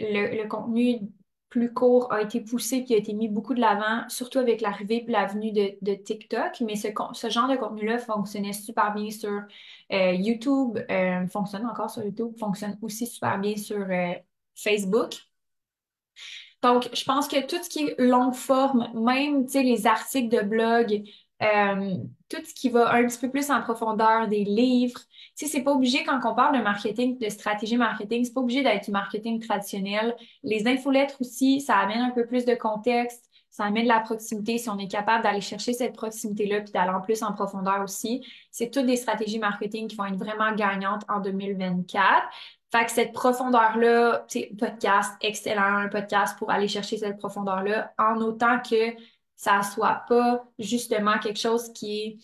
le, le contenu plus court a été poussé puis a été mis beaucoup de l'avant, surtout avec l'arrivée et l'avenue de, de TikTok. Mais ce, ce genre de contenu-là fonctionnait super bien sur euh, YouTube, euh, fonctionne encore sur YouTube, fonctionne aussi super bien sur euh, Facebook. Donc, je pense que tout ce qui est longue forme, même les articles de blog, euh, tout ce qui va un petit peu plus en profondeur des livres. Tu sais, c'est pas obligé quand on parle de marketing, de stratégie marketing, c'est pas obligé d'être du marketing traditionnel. Les infolettres aussi, ça amène un peu plus de contexte, ça amène de la proximité. Si on est capable d'aller chercher cette proximité-là puis d'aller en plus en profondeur aussi, c'est toutes des stratégies marketing qui vont être vraiment gagnantes en 2024. Fait que cette profondeur-là, podcast excellent, un podcast pour aller chercher cette profondeur-là, en autant que ça soit pas justement quelque chose qui est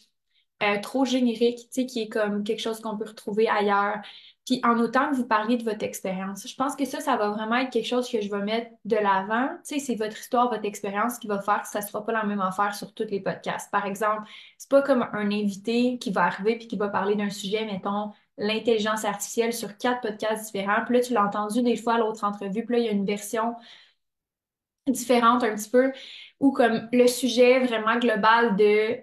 euh, trop générique, qui est comme quelque chose qu'on peut retrouver ailleurs. Puis en autant que vous parlez de votre expérience, je pense que ça, ça va vraiment être quelque chose que je vais mettre de l'avant. Tu sais, c'est votre histoire, votre expérience qui va faire que ça ne sera pas la même affaire sur tous les podcasts. Par exemple, c'est pas comme un invité qui va arriver puis qui va parler d'un sujet, mettons, l'intelligence artificielle sur quatre podcasts différents. Puis là, tu l'as entendu des fois à l'autre entrevue, puis là, il y a une version différente un petit peu, ou comme le sujet vraiment global de,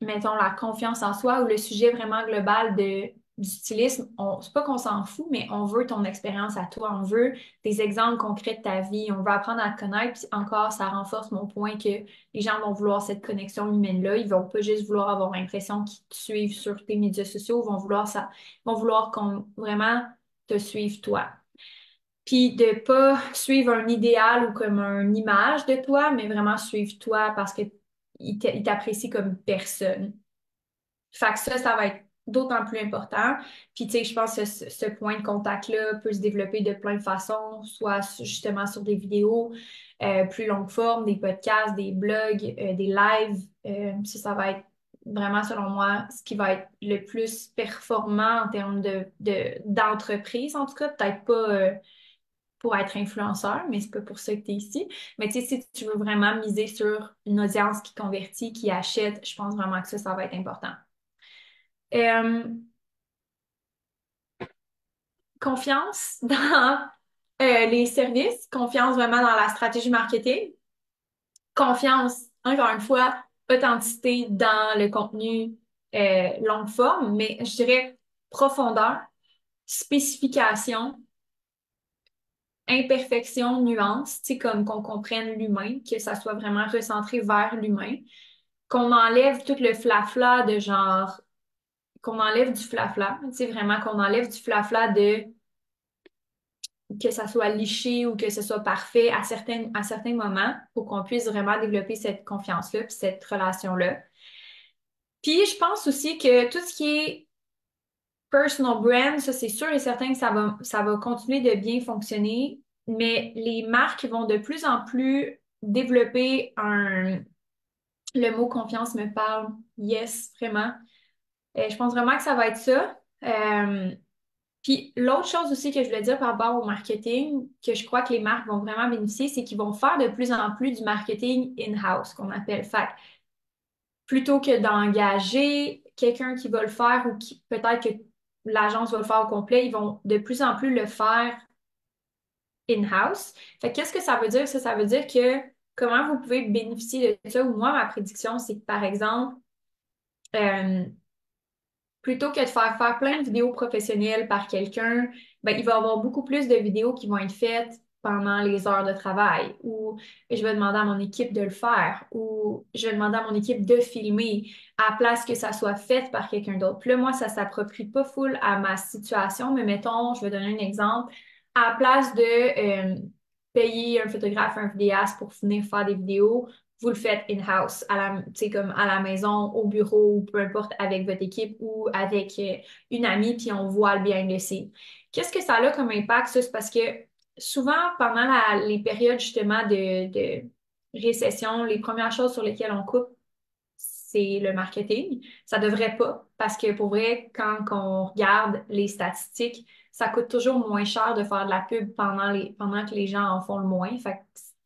mettons, la confiance en soi, ou le sujet vraiment global de du c'est pas qu'on s'en fout, mais on veut ton expérience à toi, on veut des exemples concrets de ta vie, on veut apprendre à te connaître, puis encore, ça renforce mon point que les gens vont vouloir cette connexion humaine-là, ils vont pas juste vouloir avoir l'impression qu'ils te suivent sur tes médias sociaux, ils vont vouloir ça, vont vouloir qu'on vraiment te suive toi. Puis de pas suivre un idéal ou comme une image de toi, mais vraiment suivre toi parce qu'il t'apprécie comme personne. Fait que ça, ça va être d'autant plus important. Puis, tu sais, je pense que ce, point de contact-là peut se développer de plein de façons, soit justement sur des vidéos euh, plus longue forme, des podcasts, des blogs, euh, des lives. Euh, ça, ça va être vraiment, selon moi, ce qui va être le plus performant en termes de, d'entreprise, en tout cas. Peut-être pas pour être influenceur, mais c'est pas pour ça que tu es ici. Mais tu sais, si tu veux vraiment miser sur une audience qui convertit, qui achète, je pense vraiment que ça, ça va être important. Euh, confiance *laughs* dans euh, les services, confiance vraiment dans la stratégie marketing, confiance, encore une fois, authenticité dans le contenu euh, longue forme, mais je dirais profondeur, spécification, imperfection, nuance, comme qu'on comprenne l'humain, que ça soit vraiment recentré vers l'humain, qu'on enlève tout le flafla de genre qu'on enlève du flafla, sais, vraiment qu'on enlève du flafla de que ça soit liché ou que ce soit parfait à certains, à certains moments pour qu'on puisse vraiment développer cette confiance-là cette relation-là. Puis je pense aussi que tout ce qui est personal brand, ça c'est sûr et certain que ça va, ça va continuer de bien fonctionner, mais les marques vont de plus en plus développer un... Le mot confiance me parle, yes, vraiment. Euh, je pense vraiment que ça va être ça. Euh, puis l'autre chose aussi que je voulais dire par rapport au marketing, que je crois que les marques vont vraiment bénéficier, c'est qu'ils vont faire de plus en plus du marketing in-house, qu'on appelle. Fait plutôt que d'engager quelqu'un qui va le faire ou qui peut-être que l'agence va le faire au complet, ils vont de plus en plus le faire in-house. Fait qu'est-ce que ça veut dire? Ça, ça veut dire que comment vous pouvez bénéficier de ça? Ou moi, ma prédiction, c'est que par exemple, euh, plutôt que de faire faire plein de vidéos professionnelles par quelqu'un, ben, il va y avoir beaucoup plus de vidéos qui vont être faites pendant les heures de travail ou je vais demander à mon équipe de le faire ou je vais demander à mon équipe de filmer à place que ça soit fait par quelqu'un d'autre. Puis là, moi, ça s'approprie pas full à ma situation, mais mettons, je vais donner un exemple. À place de euh, payer un photographe, un vidéaste pour venir faire des vidéos, vous le faites in-house, à comme à la maison, au bureau, ou peu importe, avec votre équipe ou avec euh, une amie, puis on voit le bien le Qu'est-ce que ça a comme impact, ça? C'est parce que souvent, pendant les périodes justement de, récession, les premières choses sur lesquelles on coupe, c'est le marketing. Ça devrait pas, parce que pour vrai, quand on regarde les statistiques, ça coûte toujours moins cher de faire de la pub pendant, que les gens en font le moins. Fait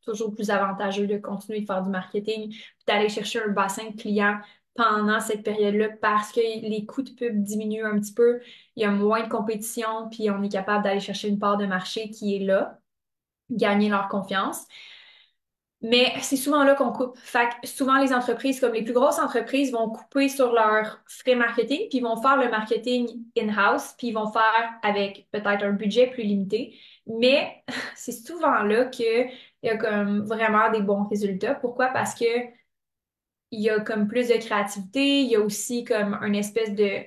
toujours plus avantageux de continuer de faire du marketing, d'aller chercher un bassin de clients pendant cette période-là parce que les coûts de pub diminuent un petit peu, il y a moins de compétition, puis on est capable d'aller chercher une part de marché qui est là. gagner leur confiance. Mais c'est souvent là qu'on coupe. Fait que souvent, les entreprises, comme les plus grosses entreprises, vont couper sur leurs frais marketing, puis vont faire le marketing in-house, puis ils vont faire avec peut-être un budget plus limité. Mais *laughs* c'est souvent là qu'il y a comme vraiment des bons résultats. Pourquoi? Parce que il y a comme plus de créativité, il y a aussi comme une espèce de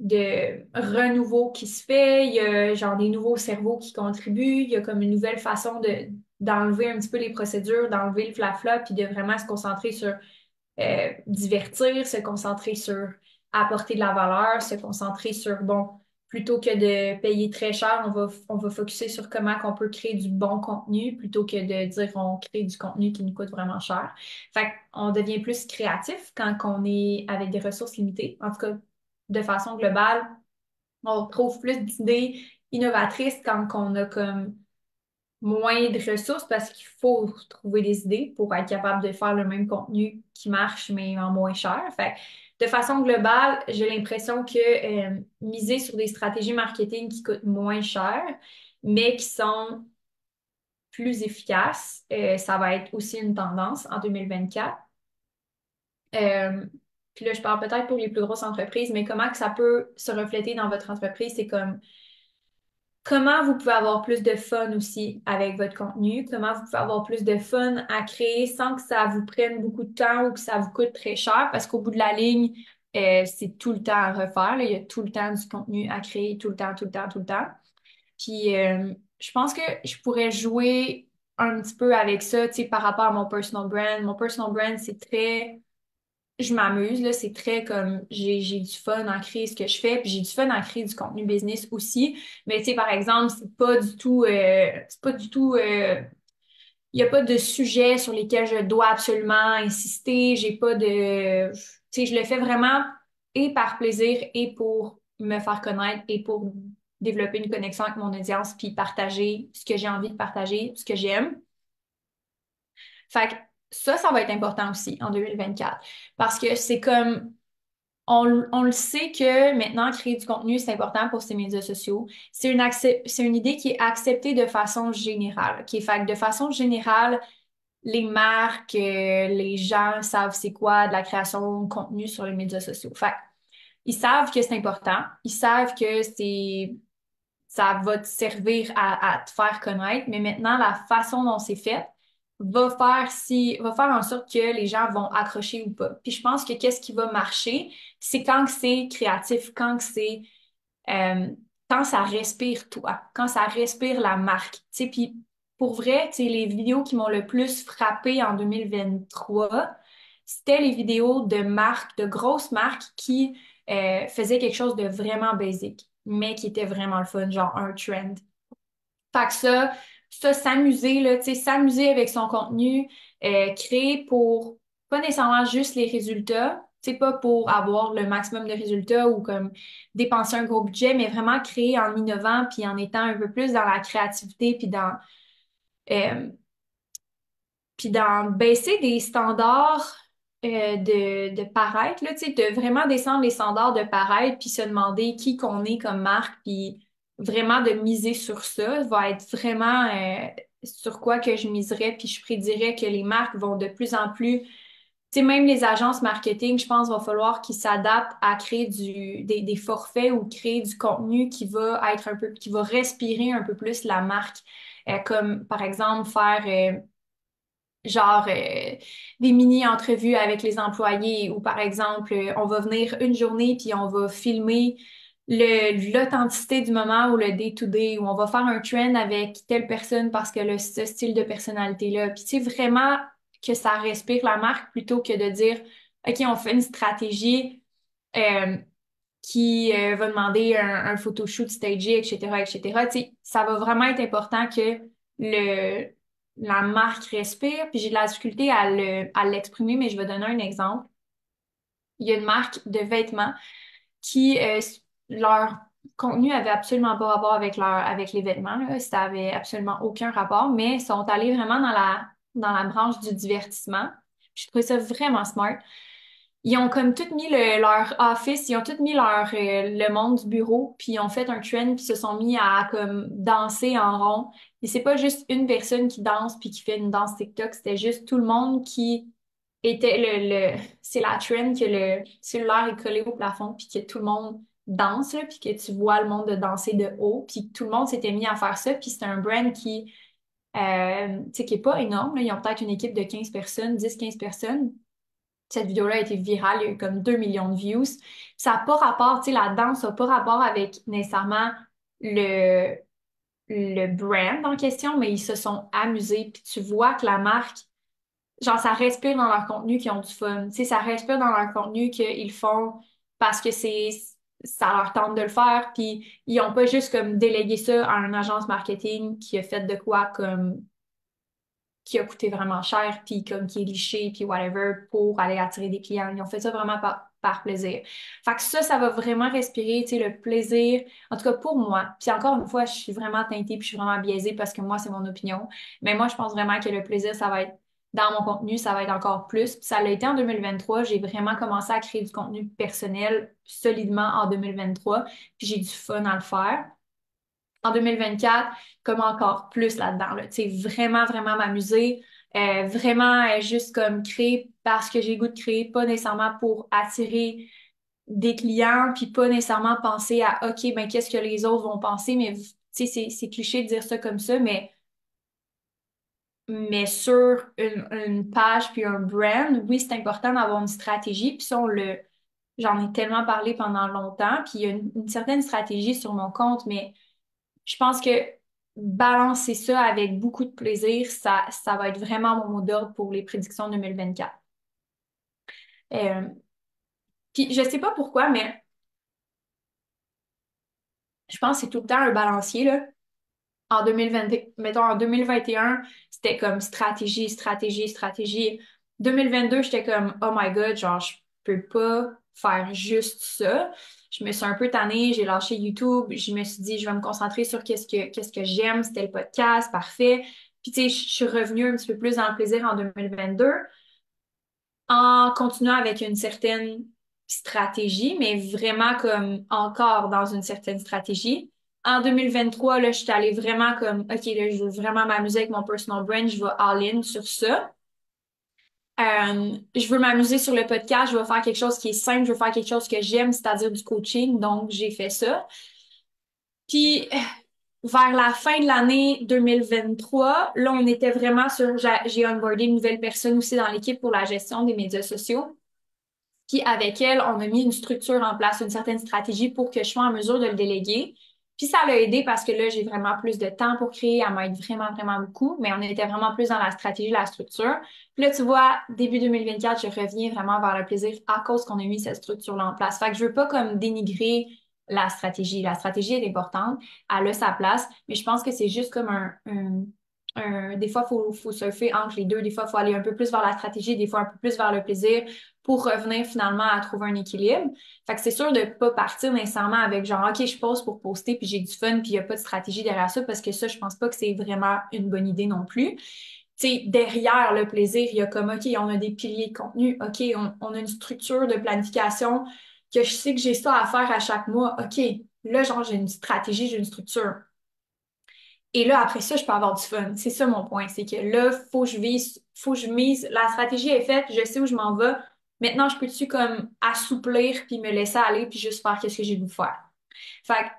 de renouveau qui se fait, il y a genre des nouveaux cerveaux qui contribuent, il y a comme une nouvelle façon de d'enlever un petit peu les procédures, d'enlever le flafla, puis de vraiment se concentrer sur euh, divertir, se concentrer sur apporter de la valeur, se concentrer sur, bon, plutôt que de payer très cher, on va, on va focuser sur comment on peut créer du bon contenu plutôt que de dire on crée du contenu qui nous coûte vraiment cher. Fait qu'on devient plus créatif quand on est avec des ressources limitées. En tout cas, de façon globale, on trouve plus d'idées innovatrices quand on a comme moins de ressources parce qu'il faut trouver des idées pour être capable de faire le même contenu qui marche mais en moins cher. De façon globale, j'ai l'impression que euh, miser sur des stratégies marketing qui coûtent moins cher, mais qui sont plus efficaces, euh, ça va être aussi une tendance en 2024. Euh, puis là, je parle peut-être pour les plus grosses entreprises, mais comment ça peut se refléter dans votre entreprise, c'est comme comment vous pouvez avoir plus de fun aussi avec votre contenu, comment vous pouvez avoir plus de fun à créer sans que ça vous prenne beaucoup de temps ou que ça vous coûte très cher, parce qu'au bout de la ligne, euh, c'est tout le temps à refaire. Il y a tout le temps du contenu à créer, tout le temps, tout le temps, tout le temps. Puis euh, je pense que je pourrais jouer un petit peu avec ça, tu sais, par rapport à mon personal brand. Mon personal brand, c'est très je m'amuse, là, c'est très comme j'ai, j'ai du fun à créer ce que je fais, puis j'ai du fun à créer du contenu business aussi. Mais tu sais, par exemple, c'est pas du tout euh, c'est pas du tout euh, il n'y a pas de sujet sur lesquels je dois absolument insister. J'ai pas de. Tu sais, je le fais vraiment et par plaisir et pour me faire connaître et pour développer une connexion avec mon audience puis partager ce que j'ai envie de partager, ce que j'aime. Fait que ça, ça va être important aussi en 2024 parce que c'est comme on, le sait que maintenant, créer du contenu, c'est important pour ces médias sociaux. C'est une, une idée qui est acceptée de façon générale. Qui fait de façon générale, les marques, euh, les gens savent c'est quoi de la création de contenu sur les médias sociaux. Fait ils savent que c'est important. Ils savent que c'est ça va te servir à, à te faire connaître. Mais maintenant, la façon dont c'est fait, va faire si va faire en sorte que les gens vont accrocher ou pas. Puis je pense que qu'est-ce qui va marcher, c'est quand c'est créatif, quand c'est euh, quand ça respire toi, quand ça respire la marque. Tu sais, puis pour vrai, les vidéos qui m'ont le plus frappé en 2023, c'était les vidéos de marques, de grosses marques qui euh, faisaient quelque chose de vraiment basique, mais qui était vraiment le fun, genre un trend. Fait que ça, ça, s'amuser, là, tu sais, s'amuser avec son contenu, euh, créer pour pas nécessairement juste les résultats, c'est pas pour avoir le maximum de résultats ou comme dépenser un gros budget, mais vraiment créer en innovant puis en étant un peu plus dans la créativité puis dans euh, puis dans baisser des standards euh, de, de paraître, là, de vraiment descendre les standards de paraître puis se demander qui qu'on est comme marque puis vraiment de miser sur ça va être vraiment euh, sur quoi que je miserais, puis je prédirais que les marques vont de plus en plus, tu sais, même les agences marketing, je pense, va falloir qu'ils s'adaptent à créer du, des, forfaits ou créer du contenu qui va être un peu, qui va respirer un peu plus la marque, euh, comme par exemple faire euh, genre des mini-entrevues avec les employés ou par exemple, on va venir une journée puis on va filmer l'authenticité du moment ou le day-to-day, où on va faire un trend avec telle personne parce que le, ce style de personnalité-là. Puis sais, vraiment que ça respire la marque plutôt que de dire, OK, on fait une stratégie euh, qui euh, va demander un, un photoshoot stagé, etc., etc. Tu sais, ça va vraiment être important que le, la marque respire. Puis j'ai de la difficulté à le, à l'exprimer, mais je vais donner un exemple. Il y a une marque de vêtements qui euh, leur contenu avait absolument pas rapport avec leur avec les là. Ça avait absolument aucun rapport, mais sont allés vraiment dans la dans la branche du divertissement. Je trouvais ça vraiment smart. Ils ont comme tout mis le- leur office, ils ont tout mis leur euh, le monde du bureau, puis ils ont fait un trend, puis se sont mis à comme danser en rond. Et c'est pas juste une personne qui danse puis qui fait une danse TikTok, c'était juste tout le monde qui était le, le c'est la trend que le cellulaire est collé au plafond puis que tout le monde danse puis que tu vois le monde de danser de haut, puis tout le monde s'était mis à faire ça, puis c'est un brand qui euh, tu sais qui est pas énorme. Ils ont peut-être une équipe de 15 personnes, 10-15 personnes. Cette vidéo-là a été virale, il y a eu comme 2 millions de views. Ça n'a pas rapport, tu sais, la danse n'a pas rapport avec nécessairement le, le brand en question, mais ils se sont amusés. Puis tu vois que la marque, genre, ça respire dans leur contenu qu'ils ont du fun. Sais, ça respire dans leur contenu qu'ils font parce que c'est, ça leur tente de le faire. Puis ils n'ont pas juste comme délégué ça à une agence marketing qui a fait de quoi comme qui a coûté vraiment cher, puis comme qui est liché, puis whatever, pour aller attirer des clients. Ils ont fait ça vraiment par, plaisir. Fait que ça, ça va vraiment respirer, tu sais, le plaisir, en tout cas pour moi. Puis encore une fois, je suis vraiment teintée, puis je suis vraiment biaisée parce que moi, c'est mon opinion. Mais moi, je pense vraiment que le plaisir, ça va être dans mon contenu, ça va être encore plus. Puis ça l'a été en 2023. J'ai vraiment commencé à créer du contenu personnel solidement en 2023, puis j'ai du fun à le faire en 2024, comme encore plus là-dedans. Là. Tu sais, vraiment, vraiment m'amuser. euh, vraiment juste comme créer parce que j'ai le goût de créer, pas nécessairement pour attirer des clients, puis pas nécessairement penser à OK, ben qu'est-ce que les autres vont penser, mais tu sais, c'est cliché de dire ça comme ça, mais, mais sur une, une page puis un brand, oui, c'est important d'avoir une stratégie, puis ça, on le, j'en ai tellement parlé pendant longtemps, puis il y a une, certaine stratégie sur mon compte, mais je pense que balancer ça avec beaucoup de plaisir, ça, ça va être vraiment mon mot d'ordre pour les prédictions 2024. Euh, puis je sais pas pourquoi, mais je pense que c'est tout le temps un balancier, là. En 2020, mettons, en 2021, c'était comme stratégie, stratégie, stratégie. 2022, j'étais comme, oh my God, genre, je peux pas faire juste ça. Je me suis un peu tannée, j'ai lâché YouTube, je me suis dit, je vais me concentrer sur qu'est-ce que, qu'est-ce que j'aime, c'était le podcast, parfait. Puis, tu sais, je suis revenue un petit peu plus dans le plaisir en 2022 en continuant avec une certaine stratégie, mais vraiment comme encore dans une certaine stratégie. En 2023, là, je suis allée vraiment comme, OK, là, je veux vraiment m'amuser avec mon personal brand, je vais all-in sur ça. Euh, je veux m'amuser sur le podcast, je veux faire quelque chose qui est simple, je veux faire quelque chose que j'aime, c'est-à-dire du coaching, donc j'ai fait ça. Puis, vers la fin de l'année 2023, là, on était vraiment sur, j'ai j'ai onboardé une nouvelle personne aussi dans l'équipe pour la gestion des médias sociaux. Puis avec elle, on a mis une structure en place, une certaine stratégie pour que je sois en mesure de le déléguer. Puis ça l'a aidé parce que là, j'ai vraiment plus de temps pour créer. Elle m'aide vraiment, vraiment beaucoup. Mais on était vraiment plus dans la stratégie, la structure. Puis là, tu vois, début 2024, je reviens vraiment vers le plaisir à cause qu'on a mis cette structure-là en place. Fait que je veux pas comme dénigrer la stratégie. La stratégie est importante. Elle a sa place. Mais je pense que c'est juste comme un, un un- des fois, il faut, faut surfer entre les deux. Des fois, il faut aller un peu plus vers la stratégie, des fois un peu plus vers le plaisir pour revenir finalement à trouver un équilibre. Fait que c'est sûr de ne pas partir nécessairement avec genre, OK, je pose pour poster, puis j'ai du fun, puis il n'y a pas de stratégie derrière ça, parce que ça, je pense pas que c'est vraiment une bonne idée non plus. Tu sais, derrière le plaisir, il y a comme, OK, on a des piliers de contenu, OK, on, on a une structure de planification que je sais que j'ai ça à faire à chaque mois. OK, là, genre, j'ai une stratégie, j'ai une structure. Et là, après ça, je peux avoir du fun. C'est ça mon point. C'est que là, faut que je vise, faut que je mise. La stratégie est faite, je sais où je m'en vais. Maintenant, je peux-tu comme assouplir puis me laisser aller puis juste faire qu'est-ce que j'ai voulu faire? Fait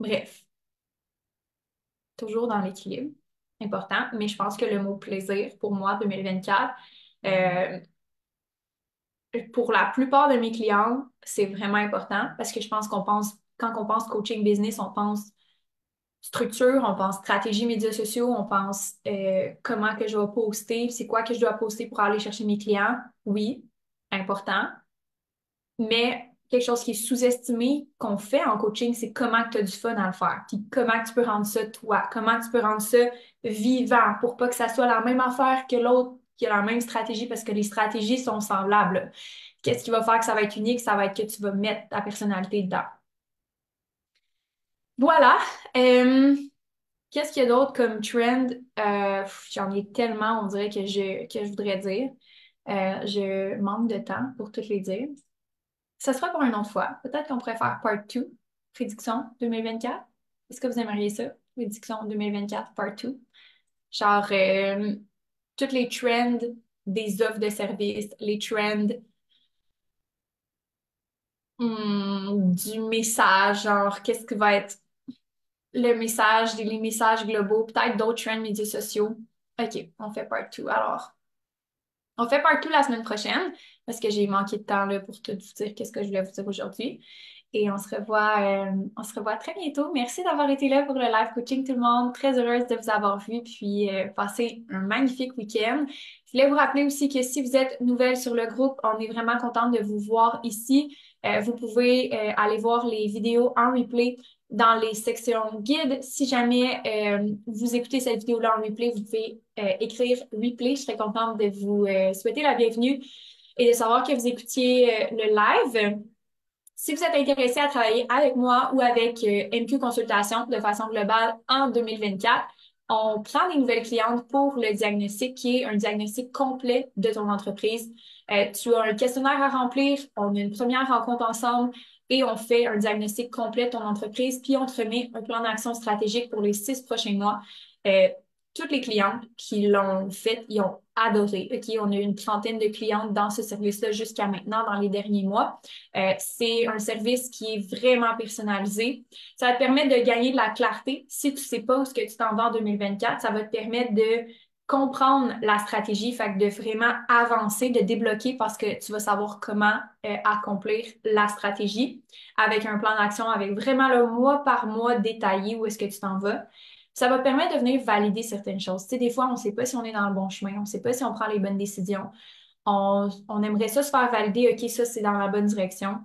bref, toujours dans l'équilibre. Important. Mais je pense que le mot plaisir, pour moi, 2024, euh, pour la plupart de mes clients, c'est vraiment important parce que je pense qu'on pense, quand on pense coaching business, on pense structure, on pense stratégie médias sociaux, on pense euh, comment que je vais poster, c'est quoi que je dois poster pour aller chercher mes clients. Oui, important. Mais quelque chose qui est sous-estimé qu'on fait en coaching, c'est comment tu as du fun à le faire. Puis comment tu peux rendre ça toi, comment tu peux rendre ça vivant pour pas que ça soit la même affaire que l'autre qui a la même stratégie parce que les stratégies sont semblables. Qu'est-ce qui va faire que ça va être unique? Ça va être que tu vas mettre ta personnalité dedans. Voilà. Euh, qu'est-ce qu'il y a d'autre comme trend? Euh, j'en ai tellement, on dirait que je, que je voudrais dire. Euh, je manque de temps pour toutes les dire. Ça sera pour une autre fois. Peut-être qu'on pourrait faire part 2, prédiction 2024. Est-ce que vous aimeriez ça? Prédiction 2024, part 2. Genre, euh, toutes les trends des offres de services, les trends hmm, du message, genre, qu'est-ce qui va être le message, les messages globaux, peut-être d'autres trends médias sociaux. OK, on fait part 2. Alors, on fait part 2 la semaine prochaine parce que j'ai manqué de temps là, pour tout vous dire qu'est-ce que je voulais vous dire aujourd'hui. Et on se revoit, euh, on se revoit très bientôt. Merci d'avoir été là pour le live coaching tout le monde. Très heureuse de vous avoir vu puis euh, passer un magnifique week-end. Je voulais vous rappeler aussi que si vous êtes nouvelle sur le groupe, on est vraiment contente de vous voir ici. Euh, vous pouvez aller voir les vidéos en replay dans les sections guide. Si jamais vous écoutez cette vidéo-là en replay, vous pouvez écrire replay. Je serais contente de vous souhaiter la bienvenue et de savoir que vous écoutiez le live. Si vous êtes intéressé à travailler avec moi ou avec euh, MQ Consultation de façon globale en 2024, on prend des nouvelles clientes pour le diagnostic qui est un diagnostic complet de ton entreprise. Euh, tu as un questionnaire à remplir, on a une première rencontre ensemble et on fait un diagnostic complet de ton entreprise, puis on te remet un plan d'action stratégique pour les six prochains mois. Euh, toutes les clientes qui l'ont fait, ils ont adoré. OK, on a eu une trentaine de clientes dans ce service-là jusqu'à maintenant, dans les derniers mois. Euh, c'est un service qui est vraiment personnalisé. Ça va te permettre de gagner de la clarté. Si tu sais pas où ce que tu t'en vas en 2024, ça va te permettre de comprendre la stratégie, fait de vraiment avancer, de débloquer parce que tu vas savoir comment euh, accomplir la stratégie avec un plan d'action, avec vraiment le mois par mois détaillé où est-ce que tu t'en vas. Ça va permettre de venir valider certaines choses. Tu des fois, on ne sait pas si on est dans le bon chemin, on ne sait pas si on prend les bonnes décisions. On, on aimerait ça se faire valider, OK, ça, c'est dans la bonne direction.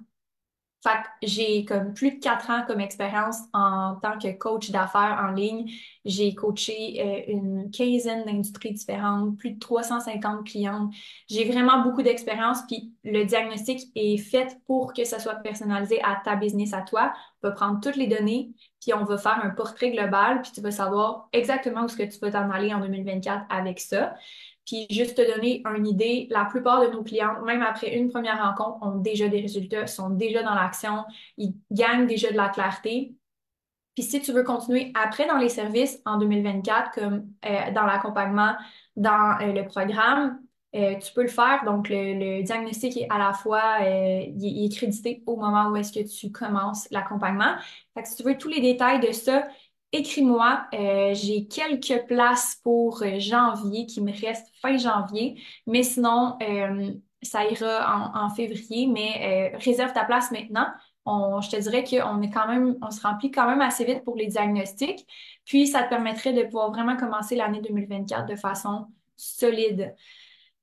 Fait j'ai comme plus de quatre ans comme expérience en tant que coach d'affaires en ligne. J'ai coaché euh, une quinzaine d'industries différentes, plus de 350 clients. J'ai vraiment beaucoup d'expérience, puis le diagnostic est fait pour que ça soit personnalisé à ta business, à toi. On va prendre toutes les données, puis on va faire un portrait global, puis tu vas savoir exactement où est-ce que tu vas t'en aller en 2024 avec ça. Puis juste te donner une idée, la plupart de nos clients, même après une première rencontre, ont déjà des résultats, sont déjà dans l'action, ils gagnent déjà de la clarté. Puis si tu veux continuer après dans les services en 2024, comme euh, dans l'accompagnement, dans euh, le programme, euh, tu peux le faire. Donc, le, diagnostic est à la fois, il, est crédité au moment où est-ce que tu commences l'accompagnement. Fait que si tu veux tous les détails de ça, écris-moi. Euh, j'ai quelques places pour euh, janvier qui me restent fin janvier, mais sinon, euh, ça ira en, février, mais réserve ta place maintenant. Je te dirais qu'on est quand même, on se remplit quand même assez vite pour les diagnostics. Puis, ça te permettrait de pouvoir vraiment commencer l'année 2024 de façon solide.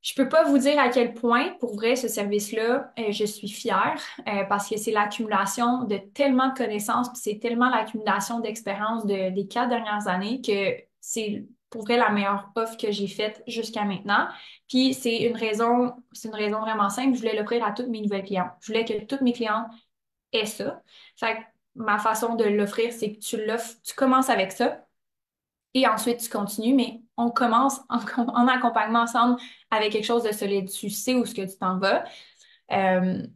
Je peux pas vous dire à quel point, pour vrai, ce service-là, euh, je suis fière euh, parce que c'est l'accumulation de tellement de connaissances, puis c'est tellement l'accumulation d'expérience de, des quatre dernières années que c'est pour vrai la meilleure offre que j'ai faite jusqu'à maintenant. Puis c'est une raison, c'est une raison vraiment simple. Je voulais l'offrir à toutes mes nouvelles clientes. Je voulais que toutes mes clientes aient ça. Fait que ma façon de l'offrir, c'est que tu l'offres, tu commences avec ça et ensuite tu continues, mais on commence *laughs* en, accompagnement ensemble avec quelque chose de solide. Tu sais où ce que tu t'en vas. Euh,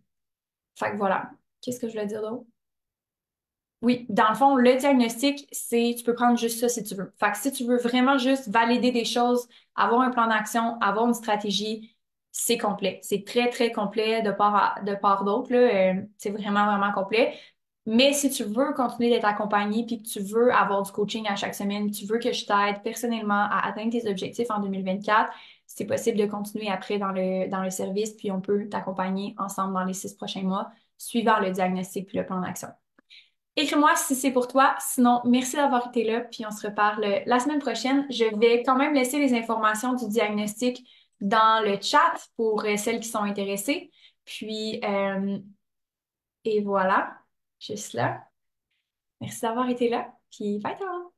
fait que voilà. Qu'est-ce que je voulais dire d'autre? Oui, dans le fond, le diagnostic, c'est tu peux prendre juste ça si tu veux. Fait que si tu veux vraiment juste valider des choses, avoir un plan d'action, avoir une stratégie, c'est complet. C'est très, très complet de part, de part d'autre. Euh, c'est vraiment, vraiment complet. Mais si tu veux continuer d'être accompagné puis que tu veux avoir du coaching à chaque semaine, tu veux que je t'aide personnellement à atteindre tes objectifs en 2024, c'est possible de continuer après dans le, dans le service, puis on peut t'accompagner ensemble dans les six prochains mois, suivant le diagnostic puis le plan d'action. Écris-moi si c'est pour toi. Sinon, merci d'avoir été là, puis on se reparle la semaine prochaine. Je vais quand même laisser les informations du diagnostic dans le chat pour euh, celles qui sont intéressées. Puis, euh, et voilà juste là. Merci d'avoir été là, puis bye toi!